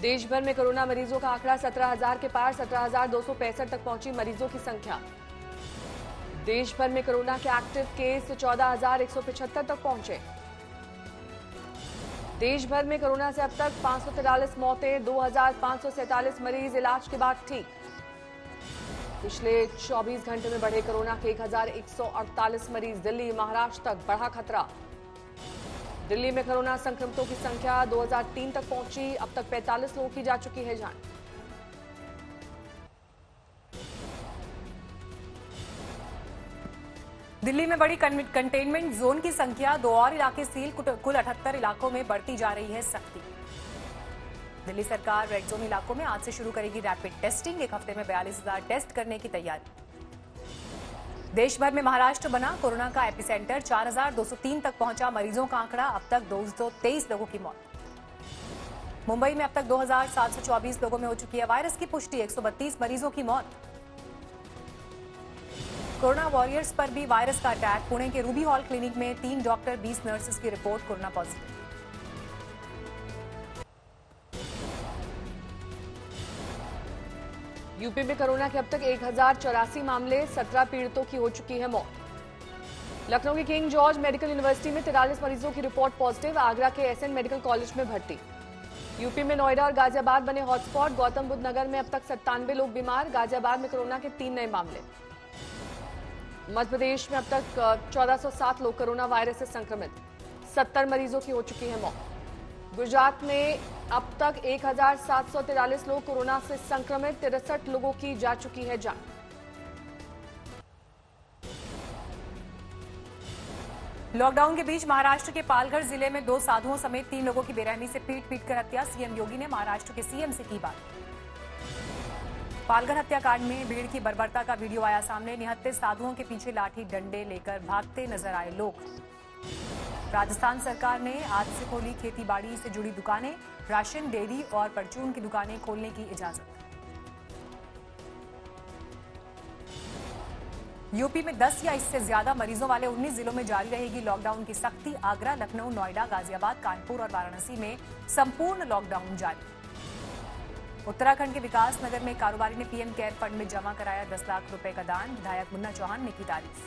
देश भर में कोरोना मरीजों का आंकड़ा 17,000 के पार 17,265 तक पहुँची मरीजों की संख्या। देश भर में कोरोना के एक्टिव केस 14,175 तक पहुँचे। देश भर में कोरोना से अब तक पाँच मौतें 2,547 मरीज़ इलाज के बाद ठीक। पिछले 24 घंटे में बढ़े कोरोना के 1,148 मरीज़ दिल्ली महाराष्ट्र तक बढ़ा खतरा। दिल्ली में कोरोना संक्रमितों की संख्या 2003 तक पहुँची। अब तक 45 लोगों की जा चुकी है जान। दिल्ली में बड़ी कंटेनमेंट जोन की संख्या दो और इलाके सील। कुल अठहत्तर इलाकों में बढ़ती जा रही है सख्ती। दिल्ली सरकार रेड जोन इलाकों में आज से शुरू करेगी रैपिड टेस्टिंग एक हफ़्ते में बयालीस हज़ार टेस्ट करने की तैयारी। देश भर में महाराष्ट्र बना कोरोना का एपिसेंटर। 4,203 तक पहुँचा मरीजों का आंकड़ा अब तक 223 लोगों की मौत। मुंबई में अब तक 2,724 लोगों में हो चुकी है वायरस की पुष्टि 132 मरीजों की मौत। कोरोना वॉरियर्स पर भी वायरस का अटैक। पुणे के रूबी हॉल क्लिनिक में तीन डॉक्टर 20 नर्सेस की रिपोर्ट कोरोना पॉजिटिव। यूपी में कोरोना के अब तक एक हज़ार चौरासी मामले 17 पीड़ितों की हो चुकी है मौत। लखनऊ के किंग जॉर्ज मेडिकल यूनिवर्सिटी में तिरालीस मरीजों की रिपोर्ट पॉजिटिव, आगरा के एसएन मेडिकल कॉलेज में भर्ती। यूपी में नोएडा और गाजियाबाद बने हॉटस्पॉट, गौतम बुद्ध नगर में अब तक सत्तानवे लोग बीमार, गाजियाबाद में कोरोना के तीन नए मामले। मध्य प्रदेश में अब तक 1407 लोग कोरोना वायरस से संक्रमित 70 मरीजों की हो चुकी है मौत। गुजरात में अब तक एक लोग कोरोना से संक्रमित, तिरसठ लोगों की जा चुकी है जान। लॉकडाउन के बीच महाराष्ट्र के पालघर ज़िले में दो साधुओं समेत तीन लोगों की बेरहमी से पीट पीट कर हत्या। सीएम योगी ने महाराष्ट्र के सीएम से की बात। पालघर हत्याकांड में भीड़ की बर्बरता का वीडियो आया सामने। निहत्ते साधुओं के पीछे लाठी डंडे लेकर भागते नज़र आए लोग। राजस्थान सरकार ने आज से खोली खेती बाड़ी से जुड़ी दुकानें, राशन, डेयरी और परचून की दुकानें खोलने की इजाज़त। यूपी में 10 या इससे ज़्यादा मरीजों वाले 19 जिलों में जारी रहेगी लॉकडाउन की सख्ती। आगरा, लखनऊ, नोएडा, गाजियाबाद, कानपुर और वाराणसी में संपूर्ण लॉकडाउन जारी। उत्तराखंड के विकास नगर में कारोबारी ने पीएम केयर फंड में जमा कराया 10 लाख रुपए का दान। विधायक मुन्ना चौहान ने की तारीफ़।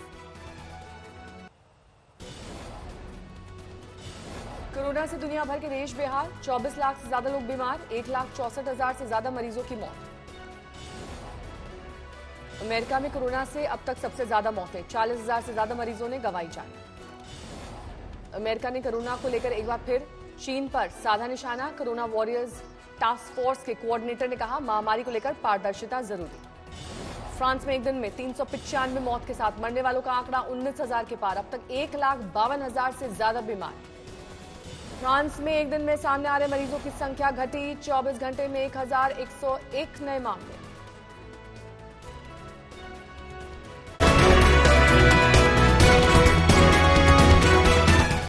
कोरोना से दुनिया भर के देश बेहाल। 24 लाख से ज़्यादा लोग बीमार, एक लाख चौसठ हज़ार से ज़्यादा मरीजों की मौत। अमेरिका में कोरोना से अब तक सबसे ज़्यादा मौतें, चालीस हज़ार से ज़्यादा मरीजों ने गंवाई जान। अमेरिका ने कोरोना को लेकर एक बार फिर चीन पर साधा निशाना। कोरोना वॉरियर्स टास्क फोर्स के कोऑर्डिनेटर ने कहा, महामारी को लेकर पारदर्शिता ज़रूरी। फ्रांस में एक दिन में तीन मौत के साथ मरने वालों का आंकड़ा उन्नीस हज़ार के पार। अब तक एक लाख बावन हज़ार से ज़्यादा बीमार। फ्रांस में एक दिन में सामने आ रहे मरीजों की संख्या घटी। 24 घंटे में 1101 नए मामले।